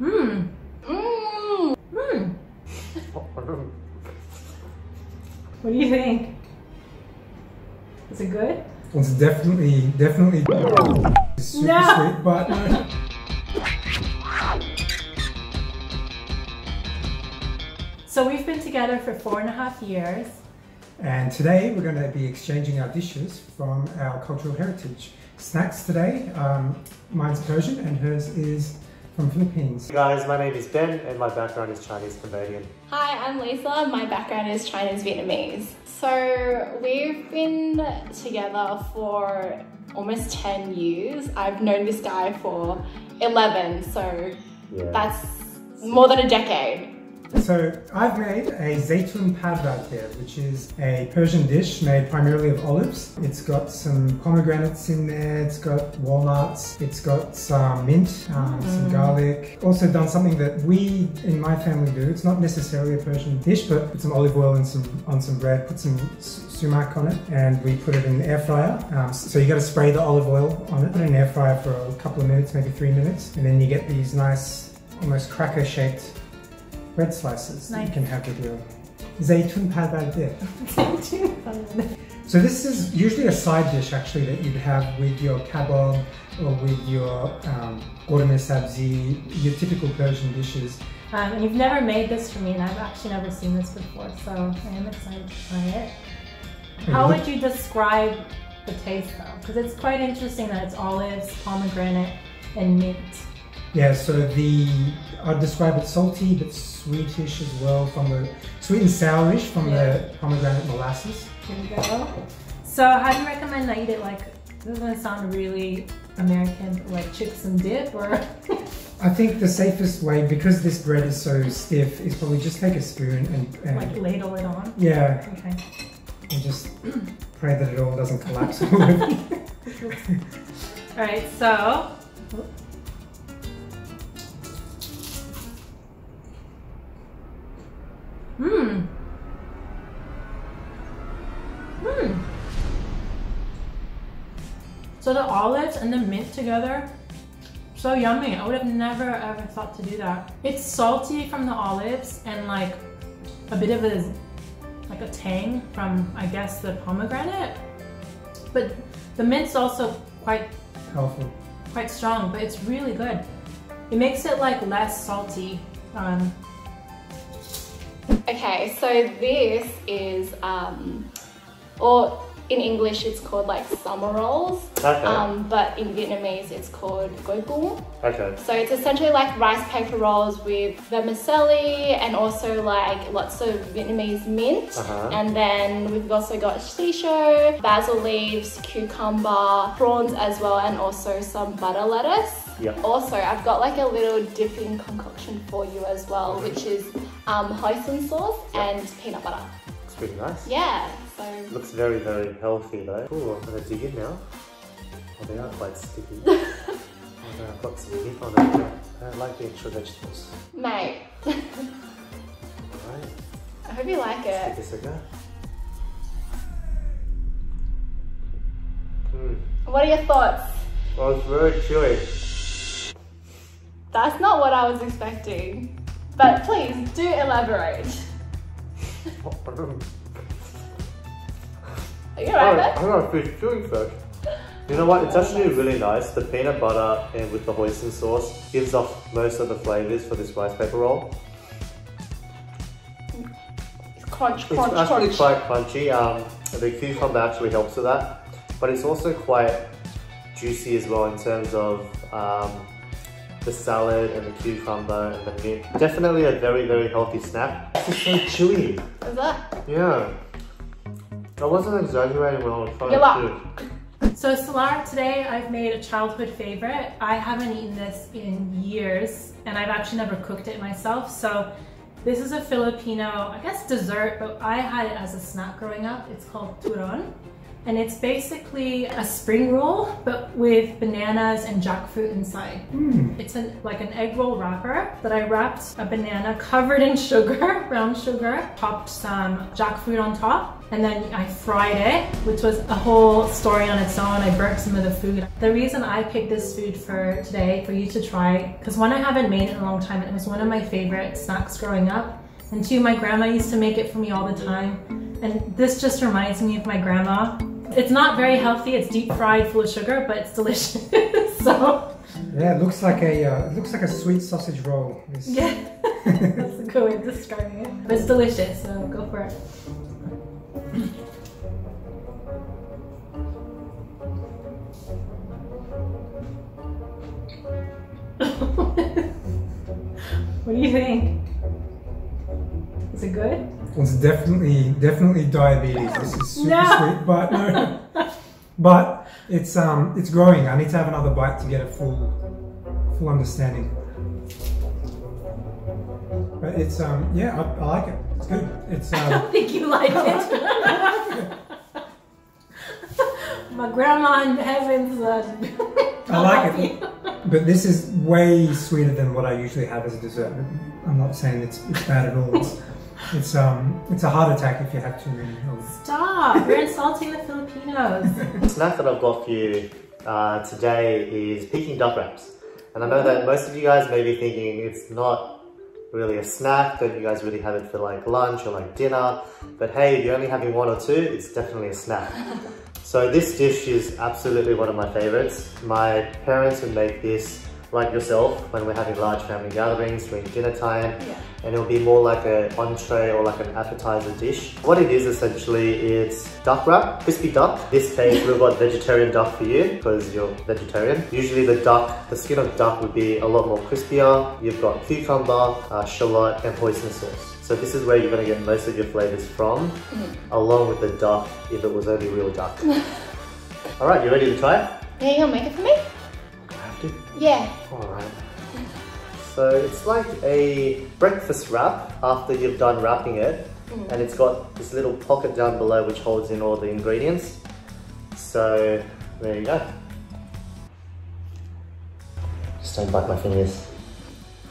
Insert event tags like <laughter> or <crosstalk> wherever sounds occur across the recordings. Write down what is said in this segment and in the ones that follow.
Mmm. Mmm. Mmm. What do you think? Is it good? It's definitely, definitely super No. sweet, but <laughs> So we've been together for four and a half years. And today we're going to be exchanging our dishes from our cultural heritage. Snacks today, um, mine's Persian and hers is from Philippines. Hey guys, my name is Ben and my background is Chinese Cambodian. Hi, I'm Lisa. My background is Chinese Vietnamese. So we've been together for almost 10 years. I've known this guy for 11, so Yeah. that's more than a decade. So I've made a Zeytoon Parvardeh, which is a Persian dish made primarily of olives. It's got some pomegranates in there, it's got walnuts, it's got some mint, um, some garlic. Also done something that we in my family do. It's not necessarily a Persian dish, but put some olive oil and some on some bread, put some sumac on it, and we put it in the air fryer. Um, so you got to spray the olive oil on it, put it in the air fryer for a couple of minutes, maybe three minutes, and then you get these nice, almost cracker-shaped bread slices that you can have with your Zeytoon Parvardeh. <laughs> So this is usually a side dish actually that you'd have with your kebab or with your um, ghormeh sabzi, your typical Persian dishes. Um, and you've never made this for me, and I've actually never seen this before, so I am excited to try it. How would you describe the taste though? Because it's quite interesting that it's olives, pomegranate, and mint. Yeah, so the I'd describe it salty but sweetish as well from the sweet and sourish from the pomegranate molasses. Here we go. So how do you recommend I eat it? Like, this is gonna sound really American, like chips and dip, or I think the safest way, because this bread is so stiff, is probably just take a spoon and, and like ladle it on. yeah, Okay. and just <clears throat> pray that it all doesn't collapse all over you. All right, so. Mmm. Mmm. So the olives and the mint together, so yummy. I would have never ever thought to do that. It's salty from the olives and like a bit of a like a tang from I guess the pomegranate, but the mint's also quite Powerful. quite strong, but it's really good. It makes it like less salty. Um, Okay, so this is, um, or in English it's called like summer rolls, Okay. um, but in Vietnamese it's called goi cuon. okay. So it's essentially like rice paper rolls with vermicelli and also like lots of Vietnamese mint. Uh-huh. And then we've also got shiso, basil leaves, cucumber, prawns as well, and also some butter lettuce. Yep. Also, I've got like a little dipping concoction for you as well, which is um, hoisin sauce and peanut butter. It's pretty nice. Yeah, so Looks very, very healthy though. Ooh, I'm gonna dig in now. Oh, they are quite sticky. <laughs> oh no, I've got some meat on it. I don't like the extra vegetables. mate, Alright, I hope you like give it. this a go. Mm. What are your thoughts? Oh, it's very chewy. That's not what I was expecting. But please do elaborate. Are you alright I'm gonna finish chewing. You know what? It's actually really nice. The peanut butter and with the hoisin sauce gives off most of the flavors for this rice paper roll. It's crunch, It's crunch, actually crunch. quite crunchy. Um, the cucumber actually helps with that, but it's also quite juicy as well in terms of um, the salad and the cucumber and the mint. Definitely a very very healthy snack. It's so chewy. Is that? Yeah. I wasn't exaggerating when I was trying You're to so Salar, today I've made a childhood favorite. I haven't eaten this in years, and I've actually never cooked it myself. So this is a Filipino, I guess dessert, but I had it as a snack growing up. It's called turon. And it's basically a spring roll but with bananas and jackfruit inside. Mm. It's an, like an egg roll wrapper that I wrapped a banana covered in sugar, <laughs> brown sugar, topped some jackfruit on top, and then I fried it, which was a whole story on its own. I burnt some of the food. The reason I picked this food for today, for you to try, because one, I haven't made it in a long time, it was one of my favorite snacks growing up. And two, my grandma used to make it for me all the time. And this just reminds me of my grandma. It's not very healthy, it's deep fried, full of sugar, but it's delicious. <laughs> so, Yeah, it looks like a uh, it looks like a sweet sausage roll. This- yeah, that's a good way of describing it. But it's delicious, so go for it. <laughs> what do you think? Good? It's definitely definitely diabetes. This is super No. sweet, but no, but it's um it's growing. I need to have another bite to get a full full understanding. But it's um yeah, I, I like it. It's good. It's <laughs> I um don't think you like it. <laughs> My grandma in heaven's <laughs> uh, I like it. But this is way sweeter than what I usually have as a dessert. I'm not saying it's, it's bad at all. It's, it's um it's a heart attack if you have too many. Stop! You're insulting the Filipinos. <laughs> The snack that I've got for you uh, today is Peking duck wraps. And I know that most of you guys may be thinking it's not really a snack, that you guys really have it for like lunch or like dinner. But hey, if you're only having one or two, it's definitely a snack. <laughs> So this dish is absolutely one of my favorites. My parents would make this like yourself when we're having large family gatherings during dinner time Yeah. and it'll be more like an entree or like an appetizer dish. What it is essentially, it's duck wrap, crispy duck. This case we've got vegetarian duck for you because you're vegetarian. Usually the duck, the skin of duck would be a lot more crispier. You've got cucumber, uh, shallot and hoisin sauce. So this is where you're gonna get most of your flavors from, along with the duck if it was only real duck. <laughs> All right, you ready to try it? Yeah, you gonna make it for me? To. Yeah. Alright. So it's like a breakfast wrap after you've done wrapping it. Mm. And it's got this little pocket down below which holds in all the ingredients. So there you go. Just don't bite my fingers.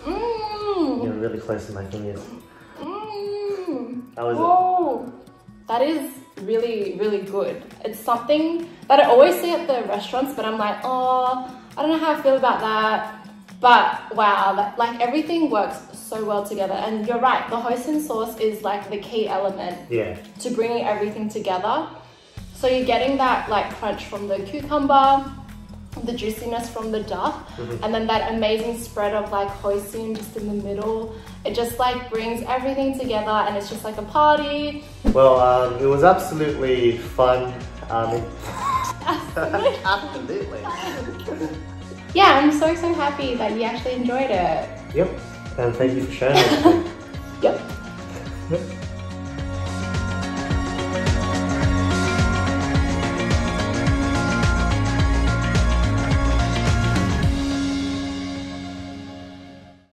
Mmm. You're really close to my fingers. Mmm. How is it? Oh, that is really, really good. It's something that I always see at the restaurants, but I'm like, oh, I don't know how I feel about that. But wow, like everything works so well together. And you're right, the hoisin sauce is like the key element Yeah. to bringing everything together. So you're getting that like crunch from the cucumber, the juiciness from the duck, and then that amazing spread of like hoisin just in the middle. It just like brings everything together and it's just like a party. Well, um, it was absolutely fun. Um, it- <laughs> <laughs> absolutely. Yeah, I'm so so happy that you actually enjoyed it. Yep. And thank you for sharing it. <laughs> Yep. Yep.